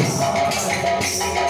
Música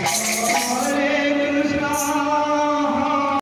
ました。